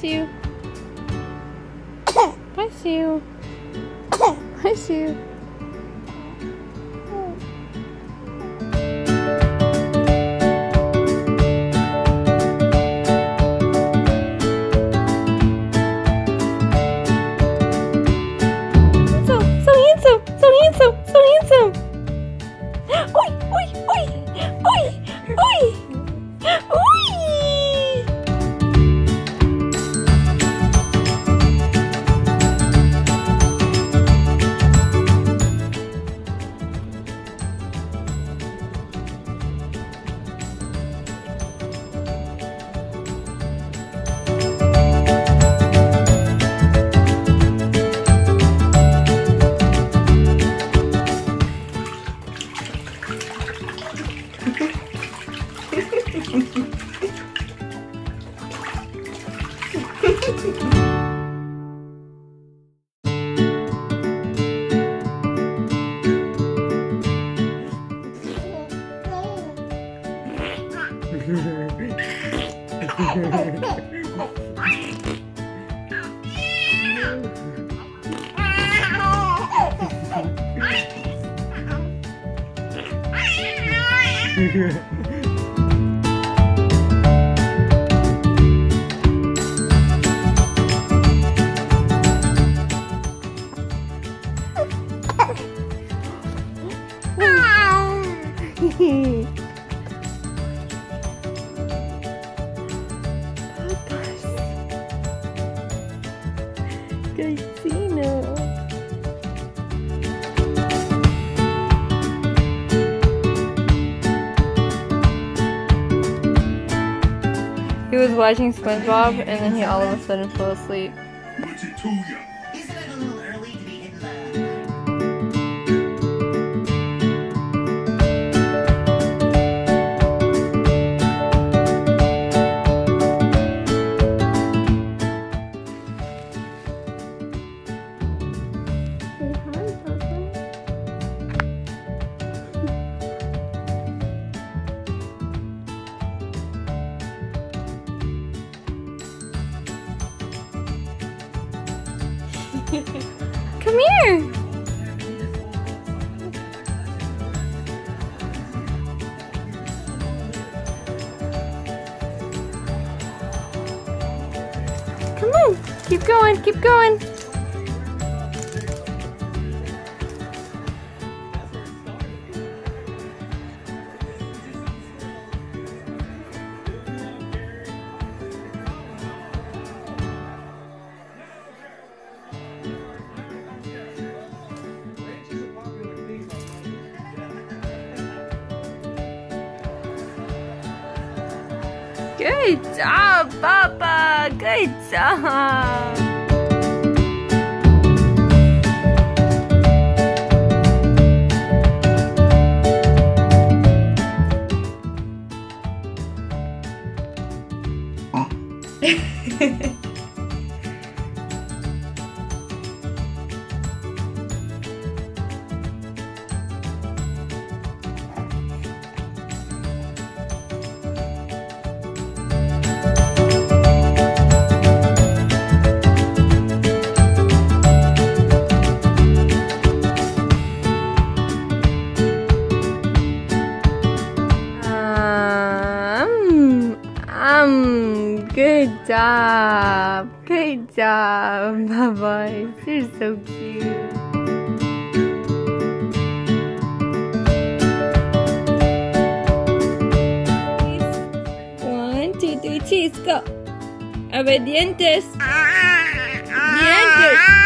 Sue. Hi, Sue. Hi, Sue. Papas. watching SpongeBob and then he all of a sudden fell asleep. Come here. Come on. Keep going. Keep going. Good job. Job. Good job, Bye You're so cute. One, two, three, cheese, go. Ah, Obedientes. Dientes.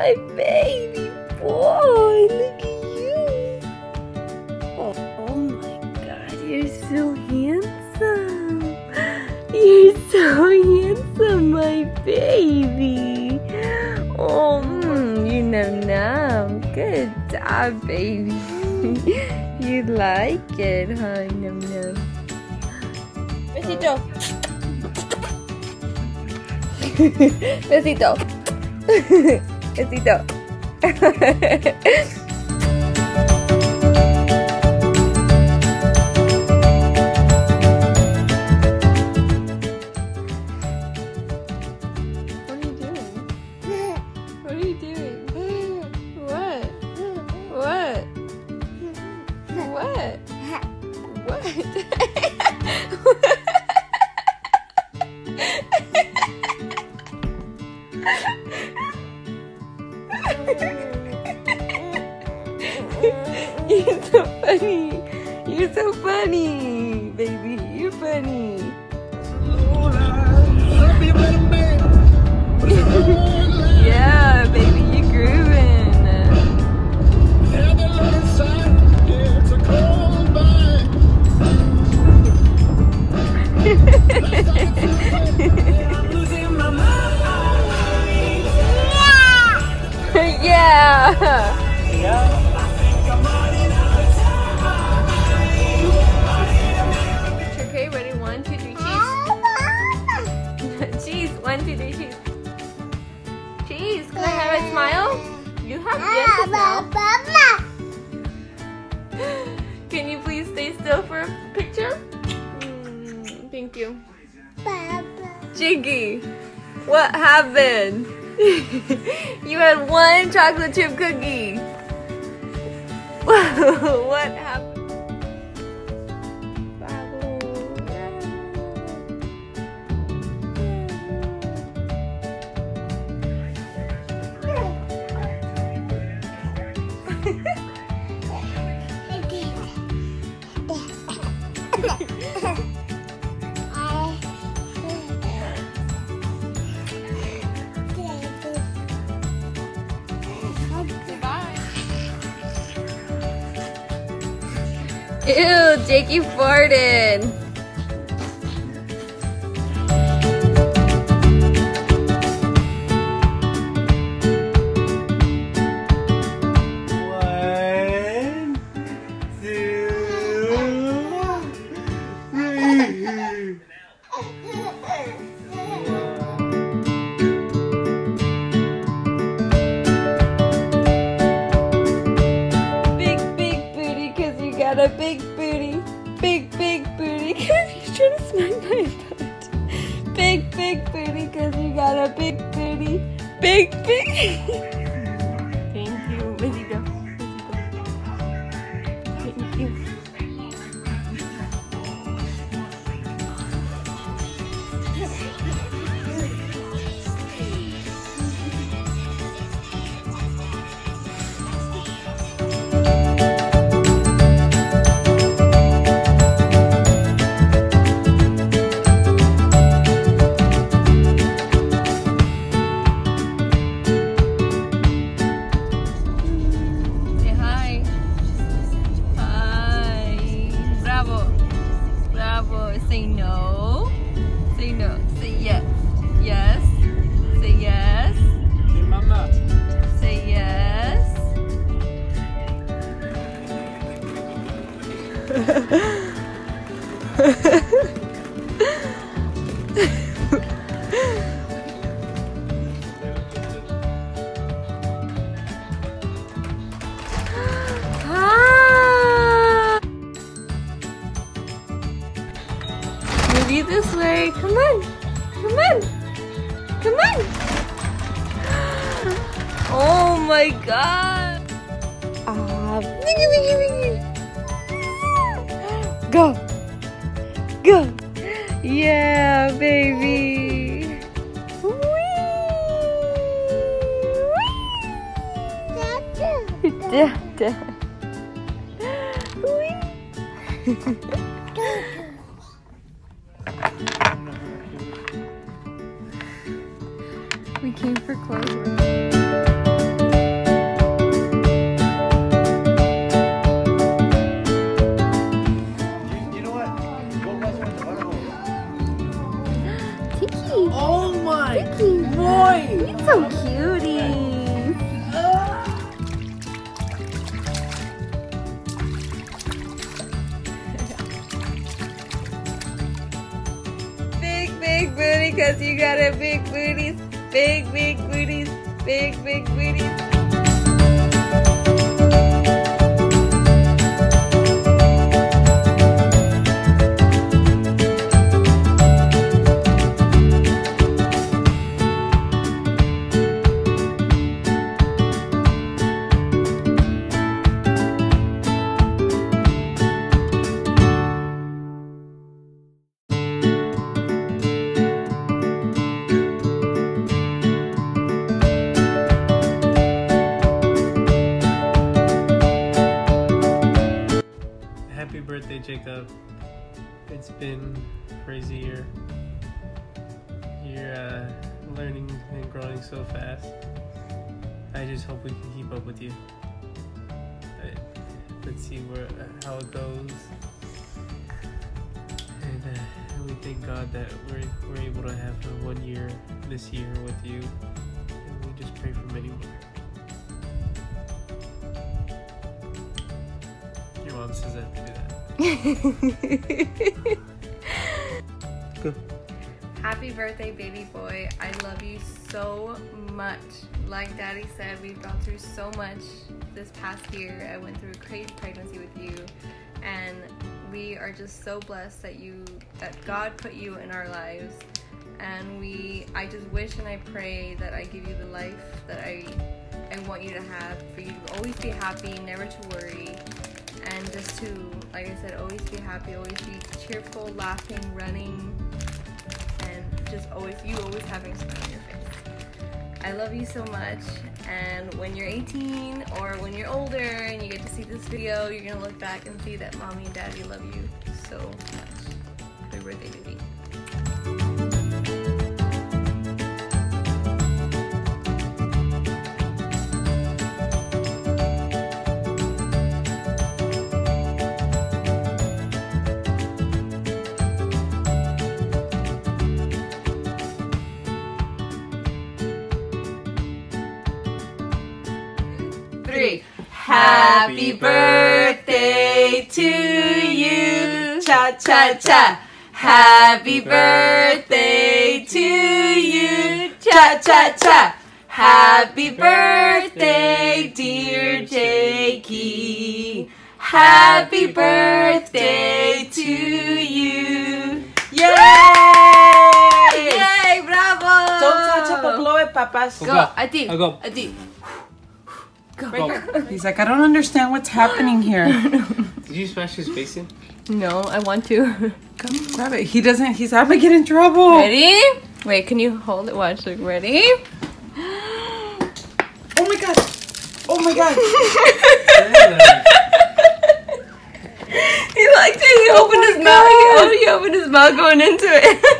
My baby boy. Look at you. Oh, oh my god, you're so handsome. You're so handsome, my baby. Oh, mm, you num num. Good job, baby. you like it, huh, num num? Besito. Besito. Besito. You're so funny. You're so funny, baby. You're funny. Yeah, baby, you grooving. yeah. Have yes now. Can you please stay still for a picture? Mm, thank you. Jiggy, what happened? you had one chocolate chip cookie. what happened? Jakey farted. Música Ah! Maybe this way. Come on. Come on. Come on. Oh my god. Ah. Go. Go. Yeah, baby. Whee! we came for clothes. Jacob. It's been crazy year. You're uh, learning and growing so fast. I just hope we can keep up with you. Let's see where uh, how it goes. And uh, we thank God that we're, we're able to have one year this year with you. And we just pray for many more. Your mom says I have to do that. Happy birthday, baby boy. I love you so much. Like daddy said, we've gone through so much this past year. I went through a crazy pregnancy with you. And we are just so blessed that you that God put you in our lives. And we I just wish and I pray that I give you the life that I I want you to have, for you to always be happy, never to worry, and just to, like I said, always be happy, always be cheerful, laughing, running, and just always, you always having a smile on your face. I love you so much, and when you're 18 or when you're older and you get to see this video, you're gonna look back and see that mommy and daddy love you so much. Happy birthday, baby. Happy birthday to you. Cha cha cha. Happy birthday to you. Cha cha cha. Happy birthday, dear Jakey. Happy birthday to you. Yay! Yay! Bravo! Don't touch up a blow it, eh, papas. Go, Go. Adi. I'll go. He's like, I don't understand what's happening here. Did you smash his face in? No, I want to. Come grab it. He doesn't. He's I'm gonna get in trouble. Ready? Wait, can you hold it? Watch. Look, ready? Oh my god. Oh my god. he liked it. He opened oh his mouth. He, oh, he opened his mouth going into it.